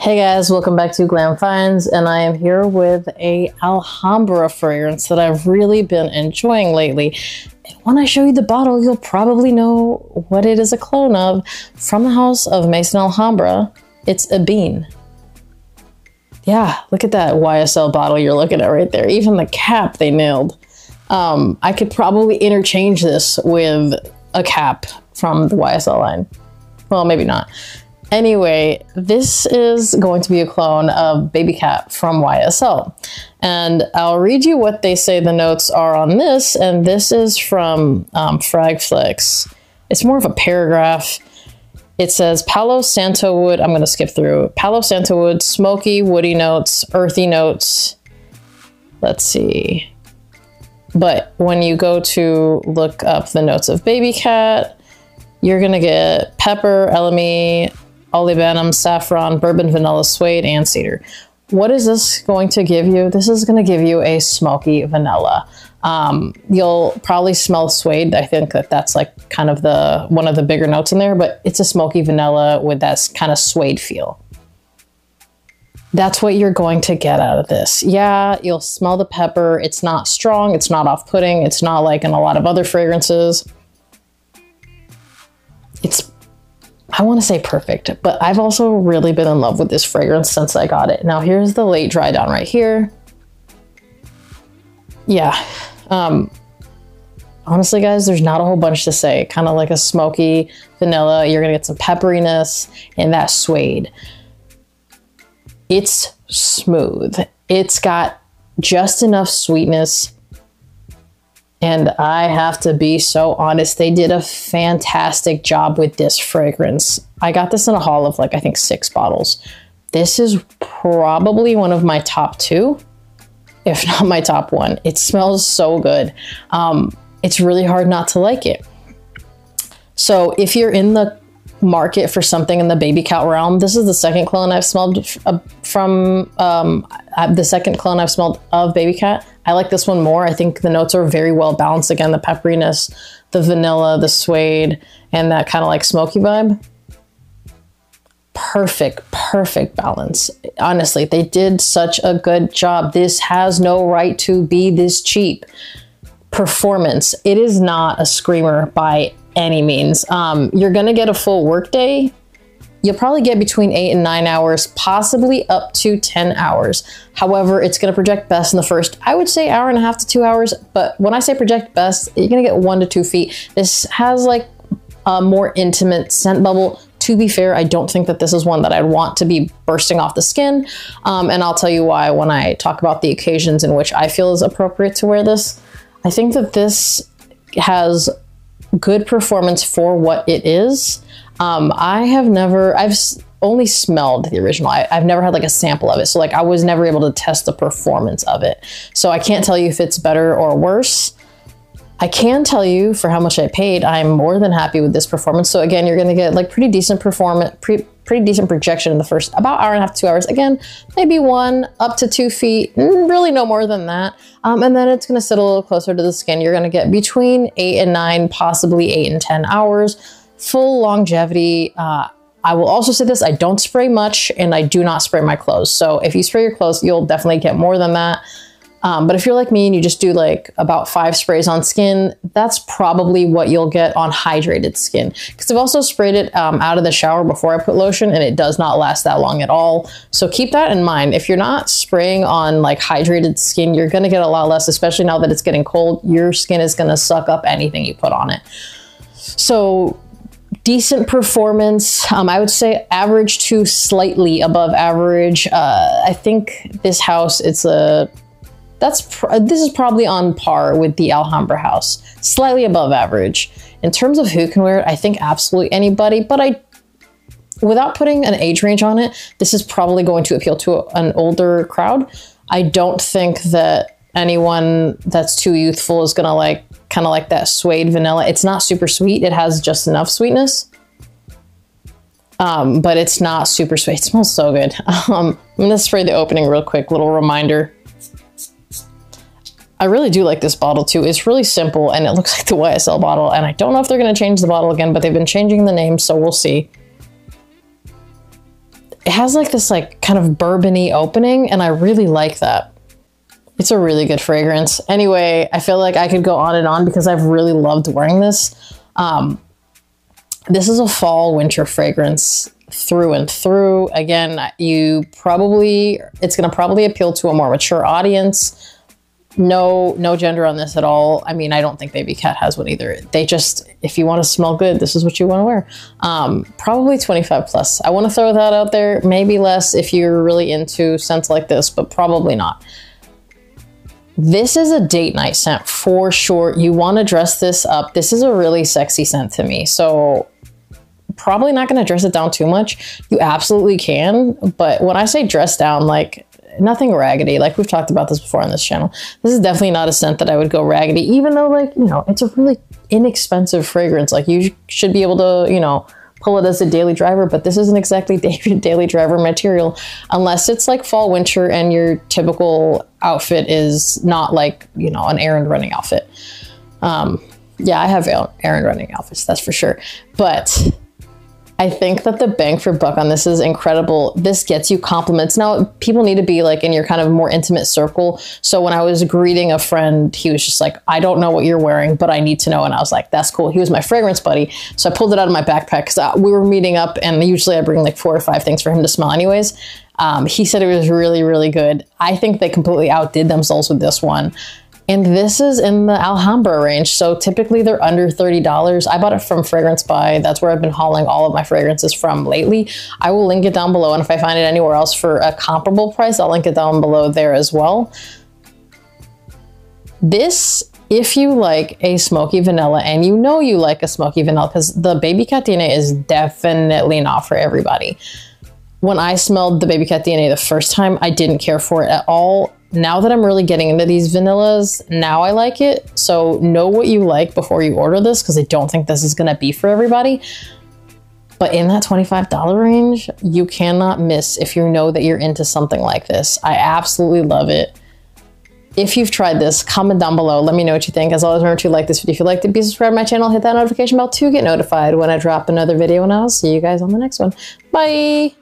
Hey guys, welcome back to Glam Finds, and I am here with a Alhambra fragrance that I've really been enjoying lately. And when I show you the bottle, you'll probably know what it is a clone of from the house of Maison Alhambra. It's Ebene. Yeah, look at that YSL bottle you're looking at right there. Even the cap they nailed. Um, I could probably interchange this with a cap from the YSL line. Well, maybe not. Anyway, this is going to be a clone of Baby Cat from YSL. And I'll read you what they say the notes are on this. And this is from um, Fragflex. It's more of a paragraph. It says Palo Santo wood. I'm going to skip through. Palo Santo wood, smoky, woody notes, earthy notes. Let's see. But when you go to look up the notes of Baby Cat, you're going to get pepper, elemi, olibanum, saffron, bourbon, vanilla, suede, and cedar. What is this going to give you? This is going to give you a smoky vanilla. Um, you'll probably smell suede. I think that that's like kind of the one of the bigger notes in there, but it's a smoky vanilla with that kind of suede feel. That's what you're going to get out of this. Yeah, you'll smell the pepper. It's not strong. It's not off-putting. It's not like in a lot of other fragrances. It's I want to say perfect, but I've also really been in love with this fragrance since I got it. Now here's the late dry down right here. Yeah. Um, honestly, guys, there's not a whole bunch to say. Kind of like a smoky vanilla. You're going to get some pepperiness and that suede. It's smooth. It's got just enough sweetness and I have to be so honest, they did a fantastic job with this fragrance. I got this in a haul of like, I think six bottles. This is probably one of my top two, if not my top one. It smells so good. Um, it's really hard not to like it. So if you're in the market for something in the baby cat realm, this is the second clone I've smelled uh, from, um, the second clone I've smelled of baby cat. I like this one more. I think the notes are very well balanced. Again, the pepperiness, the vanilla, the suede, and that kind of like smoky vibe. Perfect, perfect balance. Honestly, they did such a good job. This has no right to be this cheap. Performance. It is not a screamer by any means. Um, you're going to get a full workday You'll probably get between eight and nine hours, possibly up to 10 hours. However, it's going to project best in the first, I would say, hour and a half to two hours. But when I say project best, you're to get one to two feet. This has like a more intimate scent bubble. To be fair, I don't think that this is one that I'd want to be bursting off the skin. Um, and I'll tell you why when I talk about the occasions in which I feel is appropriate to wear this. I think that this has good performance for what it is. Um, I have never, I've only smelled the original. I, have never had like a sample of it. So like I was never able to test the performance of it. So I can't tell you if it's better or worse. I can tell you for how much I paid, I'm more than happy with this performance. So again, you're gonna get like pretty decent performance, pre pretty decent projection in the first about hour and a half, two hours. Again, maybe one up to two feet, really no more than that. Um, and then it's gonna sit a little closer to the skin. You're gonna get between eight and nine, possibly eight and 10 hours full longevity. Uh, I will also say this, I don't spray much and I do not spray my clothes. So if you spray your clothes, you'll definitely get more than that. Um, but if you're like me and you just do like about five sprays on skin, that's probably what you'll get on hydrated skin. Because I've also sprayed it um, out of the shower before I put lotion and it does not last that long at all. So keep that in mind. If you're not spraying on like hydrated skin, you're going to get a lot less, especially now that it's getting cold. Your skin is going to suck up anything you put on it. So decent performance. Um, I would say average to slightly above average. Uh, I think this house, it's a, that's, this is probably on par with the Alhambra house, slightly above average. In terms of who can wear it, I think absolutely anybody, but I, without putting an age range on it, this is probably going to appeal to an older crowd. I don't think that anyone that's too youthful is gonna like kind of like that suede vanilla. It's not super sweet. It has just enough sweetness. Um, but it's not super sweet. It smells so good. Um, I'm gonna spray the opening real quick, little reminder. I really do like this bottle too. It's really simple and it looks like the YSL bottle. And I don't know if they're gonna change the bottle again, but they've been changing the name, so we'll see. it has like this like kind of bourbony opening and I really like that. It's a really good fragrance. Anyway, I feel like I could go on and on because I've really loved wearing this. Um, this is a fall winter fragrance through and through. Again, you probably, it's going to probably appeal to a more mature audience. No, no gender on this at all. I mean, I don't think Baby Cat has one either. They just, if you want to smell good, this is what you want to wear. Um, probably 25 plus. I want to throw that out there. Maybe less if you're really into scents like this, but probably not. This is a date night scent for sure. You want to dress this up. This is a really sexy scent to me. So probably not going to dress it down too much. You absolutely can. But when I say dress down, like nothing raggedy. Like we've talked about this before on this channel. This is definitely not a scent that I would go raggedy, even though like, you know, it's a really inexpensive fragrance. Like you should be able to, you know, pull it as a daily driver, but this isn't exactly daily driver material unless it's like fall, winter, and your typical outfit is not like, you know, an errand running outfit. Um, yeah, I have errand running outfits, that's for sure. But I think that the bang for buck on this is incredible. This gets you compliments. Now, people need to be like in your kind of more intimate circle. So when I was greeting a friend, he was just like, I don't know what you're wearing, but I need to know. And I was like, that's cool. He was my fragrance buddy. So I pulled it out of my backpack because uh, we were meeting up and usually I bring like four or five things for him to smell anyways. Um, he said it was really, really good. I think they completely outdid themselves with this one. And this is in the Alhambra range. So typically they're under $30. I bought it from Fragrance Buy. That's where I've been hauling all of my fragrances from lately. I will link it down below. And if I find it anywhere else for a comparable price, I'll link it down below there as well. This if you like a smoky vanilla and you know you like a smoky vanilla because the baby cat DNA is definitely not for everybody. When I smelled the baby cat DNA the first time, I didn't care for it at all now that I'm really getting into these vanillas, now I like it. So know what you like before you order this because I don't think this is going to be for everybody. But in that $25 range, you cannot miss if you know that you're into something like this. I absolutely love it. If you've tried this, comment down below. Let me know what you think. As always, remember to like this video if you liked it. Be subscribed to my channel. Hit that notification bell to get notified when I drop another video. And I'll see you guys on the next one. Bye!